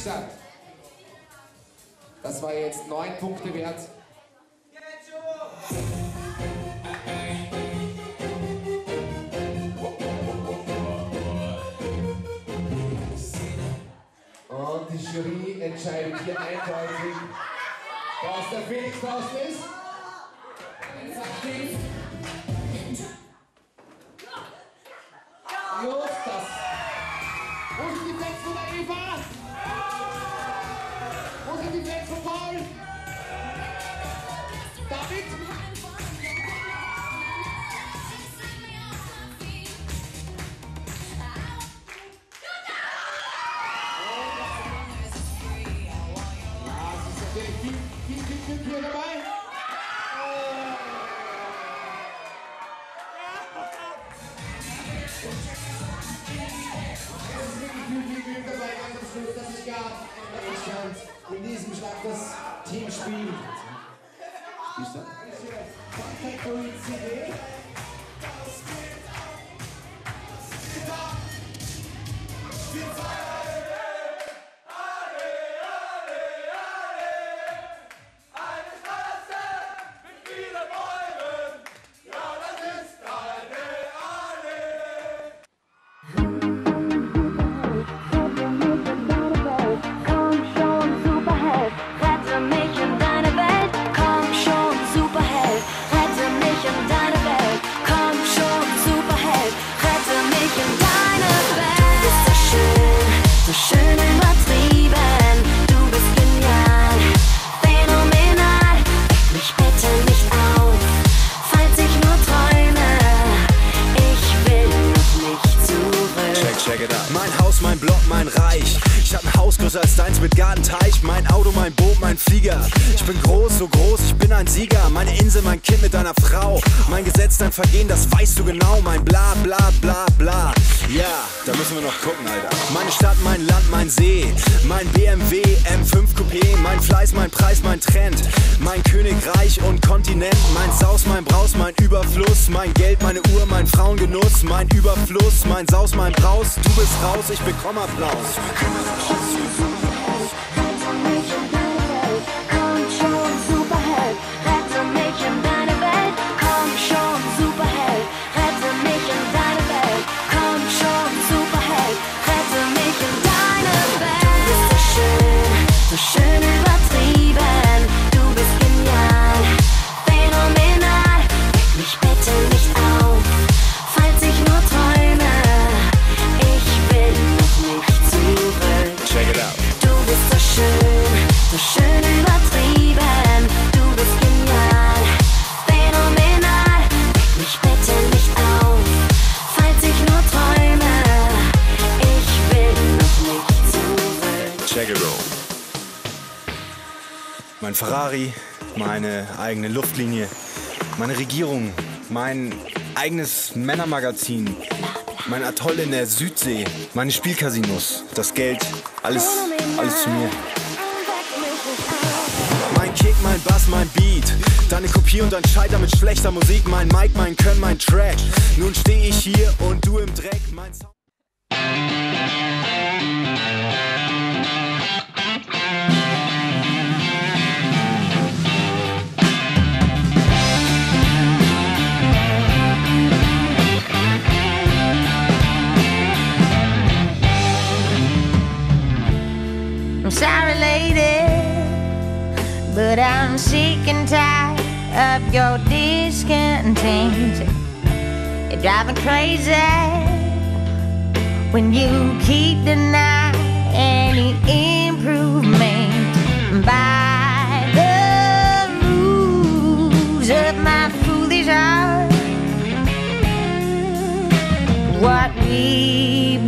Spielstand. Das war jetzt neun Punkte wert. Und die Jury entscheidet hier eindeutig, dass der Felix draußen ist. Justas. Wo Schluss, dass sich gar ein Endstand in diesem Schlag das Teamspiel. Spielstand? can't go in today. Mit Gartenteich. Mein Auto, mein Boot, mein Flieger. Ich bin groß, so groß, ich bin ein Sieger. Meine Insel, mein Kind mit deiner Frau. Mein Gesetz, dein Vergehen, das weißt du genau. Mein bla bla bla bla. Ja, da müssen wir noch gucken, Alter. Meine Stadt, mein Land, mein See. Mein BMW M5 Coupé. Mein Fleiß, mein Preis, mein Trend. Mein Königreich und Kontinent. Mein Saus, mein Braus, mein Überfluss. Mein Geld, meine Uhr, mein Frauengenuss. Mein Überfluss, mein Saus, mein Braus. Du bist raus, ich bekomm Applaus. make you. Schön, übertrieben. Du bist genial, phänomenal. Weck mich bitte nicht auf, falls ich nur träume. Ich will noch nicht zurück. Check it. Mein Ferrari, meine eigene Luftlinie, meine Regierung, mein eigenes Männermagazin, mein Atoll in der Südsee, meine Spielcasinos, das Geld, alles, alles zu mir. Mein Bass, mein Beat, deine Kopie und dein Scheiter mit schlechter Musik, mein Mic, mein Können, mein Track. Nun steh ich hier und du im Dreck, mein Sound. Sorry, lady, but I'm sick and tired of your discontent. You're driving crazy when you keep denying any improvement by the rules of my foolish heart. What we